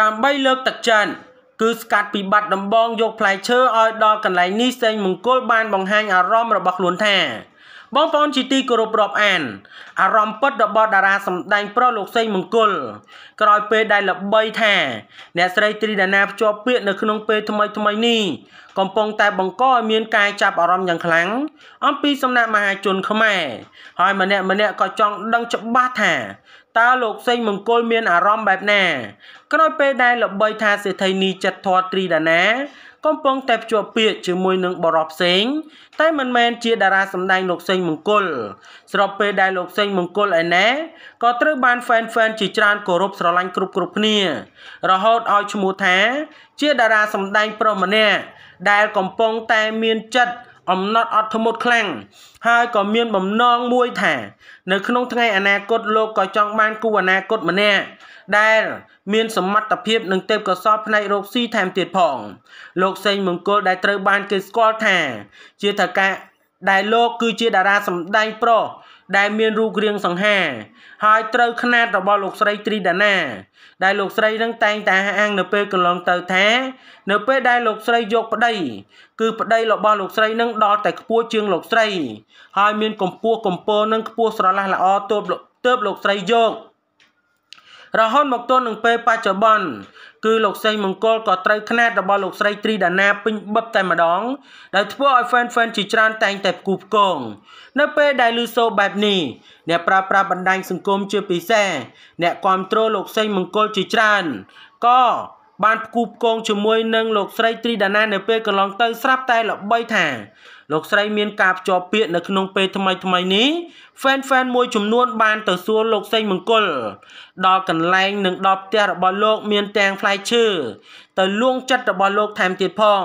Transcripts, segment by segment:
ដើម្បីលើកទឹកចិត្តគឺស្កាត់ពីបាត់ដំបងយកផ្លែឈើឲ្យដល់កន្លែងនេះសេងមង្គលបានបង្ហាញអារម្មណ៍របស់ខ្លួនថា បងប្អូនជាទីគោរពរាប់អានអារម្មណ៍ពិតរបស់តារាសម្ដែងប្រុសលោកសេងមង្គលក្រោយពេលដែលល្បីថាអ្នកស្រីត្រីដាណាភ្ជាប់ពាក្យនៅក្នុងពេលថ្មីថ្មីនេះកំពុងតែបង្កឲ្យមានការចាប់អារម្មណ៍យ៉ាងខ្លាំងអំពីសំណាក់មហាជនខ្មែរហើយម្នាក់ម្នាក់ក៏ចង់ដឹងច្បាស់ថាតើលោកសេងមង្គលមានអារម្មណ៍បែបណា ក្រោយពេលដែលល្បីថាសេដ្ឋីនីចិត្តធរត្រីដាណា កំពុងតែភ្ជាប់ពាក្យជាមួយនឹងបរិបផ្សេង តែមិនមែនជាតារាសម្ដែងលោកសេងមង្គល ស្របពេលដែលលោកសេងមង្គលឯណែក៏ត្រូវបានហ្វេនហ្វេនជាច្រើនគោរពស្រឡាញ់គ្រប់គ្រប់គ្នា រហូតឲ្យឈ្មោះថា ជាតារាសម្ដែងប្រុសម្នាក់ដែលកំពុងតែមានចិត្តអំណត់អត់ធ្មត់ខ្លាំងហើយក៏មានបំណងមួយថា នៅក្នុងថ្ងៃអនាគតលោកក៏ចង់បានគូអនាគតម្នាក់ ដែល មានសមត្ថភាពនិងទេពកោសល្យផ្នែករកស៊ីថែមទៀតផង លោកសេងមង្គលដែលត្រូវបានគេស្គាល់ថា ជាថការដែលលោកគឺជាតារាសម្ដែងប្រុសដែលមានរូបរាងសង្ហា ហើយត្រូវຂ្នាតរបស់លោកស្រីត្រីដាណា ដែលលោកស្រីនឹងតែងតែអាងនៅពេលកន្លងទៅថា នៅពេលដែលលោកស្រីយកប្តីគឺប្តីរបស់លោកស្រីនឹងដល់តែខ្ពស់ជាងលោកស្រី ហើយមានកម្ពស់កម្ពស់និងខ្ពស់ស្រឡះល្អទើបទើបលោកស្រីយក រហូតមកទល់នឹងពេលបច្ចុប្បន្នគឺលោកសេងមង្គលក៏ត្រូវខ្នាតរបស់លោកស្រីត្រីដាណាពេញបឹបតែម្ដងដែលធ្វើឲ្យ fan fan ជាច្រើនតែងតែផ្គូផ្គងនៅពេលដែលឮសូរបែបនេះអ្នកប្រើប្រាស់បណ្ដាញសង្គមជាពិសេសអ្នកគ្រប់គ្រងលោកសេងមង្គលជាច្រើនក៏ បានផ្គូផ្គងជាមួយនឹងលោកស្រីត្រីដាណានៅពេលកន្លងទៅស្រាប់តែល្បីថាលោកស្រីមានការភ្ជាប់ពាក្យនៅក្នុងពេលថ្មីថ្មីនេះ fan fan មួយចំនួន បានទៅសួរលោកសេងមង្គល ដល់កន្លែងនិងដល់ផ្ទះរបស់លោក មានទាំងផ្លែឈើទៅលួងចិត្តរបស់លោកថែមទៀតផង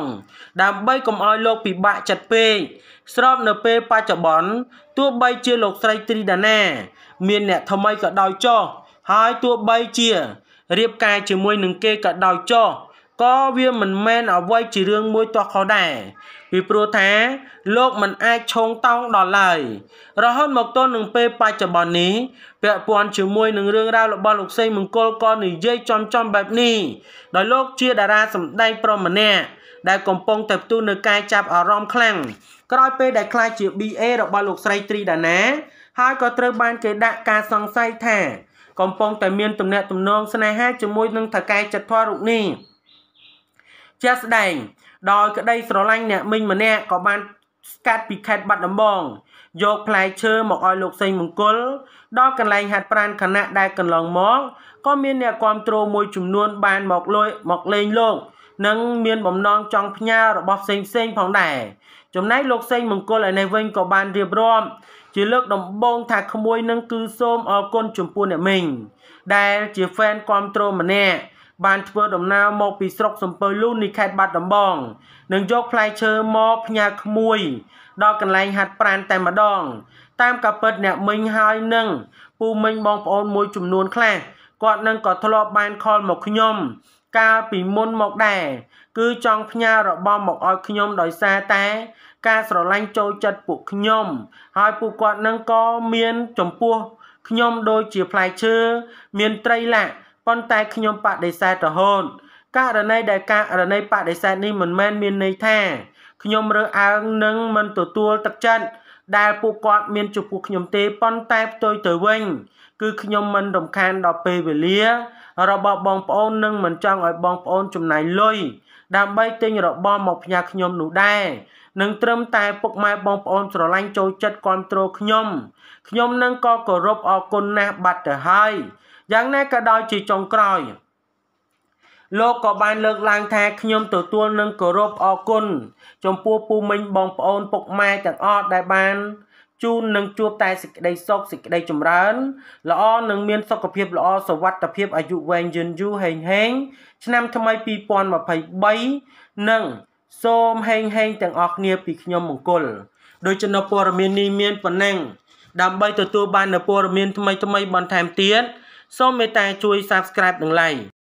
ដើម្បីកុំឲ្យលោកពិបាកចិត្តពេកស្របនៅពេលបច្ចុប្បន្នទោះបីជាលោកស្រីត្រីដាណា មានអ្នកថ្មីក៏ដោយចោះហើយទោះបីជា រៀបការជាមួយនឹងគេក៏ដោយចោះក៏វាមិនមែនអ្វីជារឿងមួយទាស់ខុសដែរពីព្រោះថា លោកមិនអាចឆោងតោងដល់ឡើយរហូតមកទល់នឹងពេលបច្ចុប្បន្ននេះពាក់ព័ន្ធជាមួយនឹងរឿងរ៉ាវរបស់លោកសេងមង្គលក៏និយាយចំចំបែបនេះដោយលោកជាតារាសម្ដែងប្រុសម្នាក់ដែលកំពុងតែផ្ទុះនៅការចាប់អារម្មណ៍ខ្លាំងក្រោយពេលដែលខ្លាចជា BA របស់លោកស្រីត្រីដាណាហើយក៏ត្រូវបានគេដាក់ការសង្ស័យថា កំពុងតែមានទំនាក់ទំនងស្នេហាជាមួយនឹងថកែចិត្តធររូបនេះជាក់ស្ដែងដោយក្តីស្រឡាញ់អ្នកមីងម្នាក់ក៏បានស្កាត់ពីខេត្តបាត់ដំបងយកផ្លែឈើមកឲ្យលោកសេងមង្គល ដល់កន្លែងហាត់ប្រាណគណៈដែលកន្លងមកក៏មានអ្នកគ្រប់គ្រងមួយចំនួនបានមកលួយមកលេងលោក និងមានបំណងចង់ផ្ញើរបស់ផ្សេងផ្សេងផងដែរចំណែកលោកសេងមង្គលឯនេះវិញក៏បានរៀបរាប់ជាលើកដំបូងថាក្មួយនឹងគឺសូមអរគុណចំពោះអ្នកមីងដែលជាហ្វេនគ្រប់គ្រងម្នាក់បានធ្វើដំណើរមកពីស្រុកសំពើលូននៃខេត្តបាត់ដំបងនិងយកផ្លែឈើមកផ្ញើក្មួយដល់កន្លែងហាត់ប្រាណតែម្ដង តាមកាពិតអ្នកមិញហើយនឹងពូមិញបងប្អូនមួយចំនួនខ្លះគាត់នឹងក៏ធ្លាប់បានខលមកខ្ញុំ កាលពីមុនមកដែរគឺចង់ផ្ញើរបស់មកឲ្យខ្ញុំដោយសារតែ ការស្រឡាញ់ចូលចិត្តពួកខ្ញុំ ហើយពួកគាត់នឹងក៏មានចំពោះខ្ញុំដូចជាផ្លែឈើមានត្រីឡាក់ប៉ុន្តែខ្ញុំបដិសេធរហូតករណីដែលករណីបដិសេធនេះមិនមែនមានន័យថាខ្ញុំរើសអើងនឹងមិនទទួលទឹកចិត្ត ដែលពួកគាត់មានចំពោះខ្ញុំទេប៉ុន្តែផ្ទុយទៅវិញ គឺខ្ញុំមិនរំខានដល់ពេលវេលា របស់បងប្អូននិងមិនចង់ឲ្យបងប្អូនចំណាយលុយដើម្បីទិញរបស់មកផ្ញើខ្ញុំនោះដែរនឹងត្រឹមតែពុកម៉ែបងប្អូនស្រឡាញ់ចូលចិត្តគ្រប់គ្រងខ្ញុំខ្ញុំនឹងក៏គោរពអរគុណណាស់បាត់ទៅហើយយ៉ាងណាក៏ដោយជាចុងក្រោយ លោកក៏បានលើកឡើងថាខ្ញុំទទួលនឹងគោរពអរគុណចំពោះពូមីងបងប្អូនពុកម៉ែទាំងអស់ដែលបានជូននឹងជួបតែសេចក្តីសុខសេចក្តីចម្រើន ល្អនឹងមានសុខភាពល្អសុវត្ថិភាពអាយុវែងយឺនយូរហេងហេងឆ្នាំថ្មី2023និងសូមហេងហេងទាំងអស់គ្នាពីខ្ញុំមង្គលដោយចំណុចព័ត៌មាននេះមានប៉ុណ្ណឹងដើម្បីទទួលបាននូវព័ត៌មានថ្មីៗបន្ថែមទៀតសូមមេត្តាជួយ Subscribe និង Like